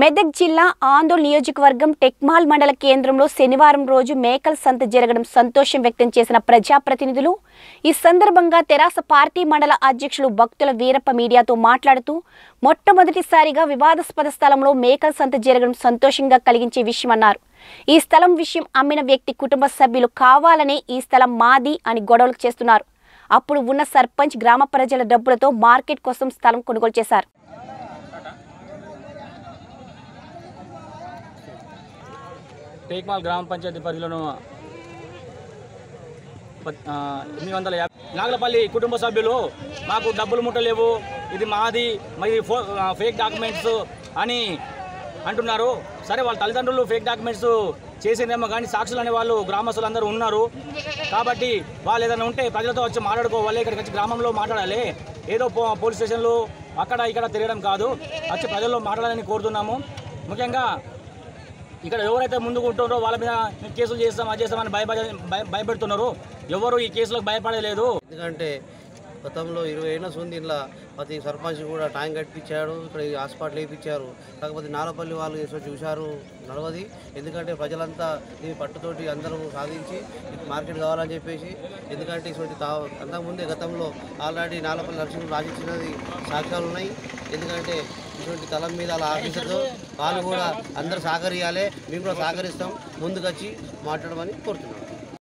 మెదక్ జిల్లా ఆందోళన నియోజకవర్గం టెక్మాల్ మండల కేంద్రంలో శనివారం రోజు మేకల సంత జరగడం సంతోషం వ్యక్తం చేసిన ప్రజాప్రతినిధులు ఈ సందర్భంగా తెరాస పార్టీ మండల అధ్యక్షులు భక్తుల వీరప్ప మీడియాతో మాట్లాడుతూ మొట్టమొదటిసారిగా వివాదాస్పద స్థలంలో మేకల సంత జరగడం సంతోషంగా కలిగించే విషయమన్నారు. ఈ స్థలం విషయం అమ్మిన వ్యక్తి కుటుంబ సభ్యులు కావాలనే ఈ స్థలం మాది అని గొడవలు చేస్తున్నారు. అప్పుడు ఉన్న సర్పంచ్ గ్రామ ప్రజల డబ్బులతో మార్కెట్ కోసం స్థలం కొనుగోలు చేశారు. టేక్మాల్ గ్రామ పంచాయతీ పరిధిలోను ఎనిమిది వందల యాభై నాగలపల్లి కుటుంబ సభ్యులు మాకు డబ్బులు ముట్టలేవు ఇది మాది మరి ఫో- ఫేక్ డాక్యుమెంట్స్ అని అంటున్నారు. సరే వాళ్ళ తల్లిదండ్రులు ఫేక్ డాక్యుమెంట్స్ చేసిందేమో కానీ సాక్షులు అనే వాళ్ళు గ్రామస్తులు అందరూ ఉన్నారు. కాబట్టి వాళ్ళు ఏదైనా ఉంటే ప్రజలతో వచ్చి మాట్లాడుకోవాలి ఇక్కడికి వచ్చి గ్రామంలో మాట్లాడాలి. ఏదో పో- పోలీస్ స్టేషన్లు అక్కడ ఇక్కడ తిరగడం కాదు వచ్చి ప్రజల్లో మాట్లాడాలని కోరుతున్నాము. ముఖ్యంగా ఇక్కడ ఎవరైతే ముందుకు ఉంటున్నారో వాళ్ళ మీద కేసులు చేస్తాం అది చేస్తామని భయపడ భయ- భయపెడుతున్నారు. ఎవరు ఈ కేసులకు భయపడలేదు. ఎందుకంటే గతంలో ఇరవై ఏళ్ళ ఉంది ఇలా ప్రతి సర్పంచ్ కూడా ట్యాంక్ కట్టించాడు ఇక్కడ ఈ హాస్పిటల్ వేయించారు కాకపోతే నాలపల్లి వాళ్ళు ఏసో చూశారు నడవది. ఎందుకంటే ప్రజలంతా దీని పట్టుతోటి అందరూ సాధించి మార్కెట్ కావాలని చెప్పేసి ఎందుకంటే ఇటువంటి తా అంతకుముందే గతంలో ఆల్రెడీ నాలపల్లి నరసింహులు రాజించినది సాక్ష్యాలు ఉన్నాయి. ఎందుకంటే ఇటువంటి తలం మీద అలా ఆఫీసర్తో వాళ్ళు కూడా అందరూ సహకరియాలి మేము కూడా సహకరిస్తాం ముందుకొచ్చి మాట్లాడమని కోరుతున్నాం.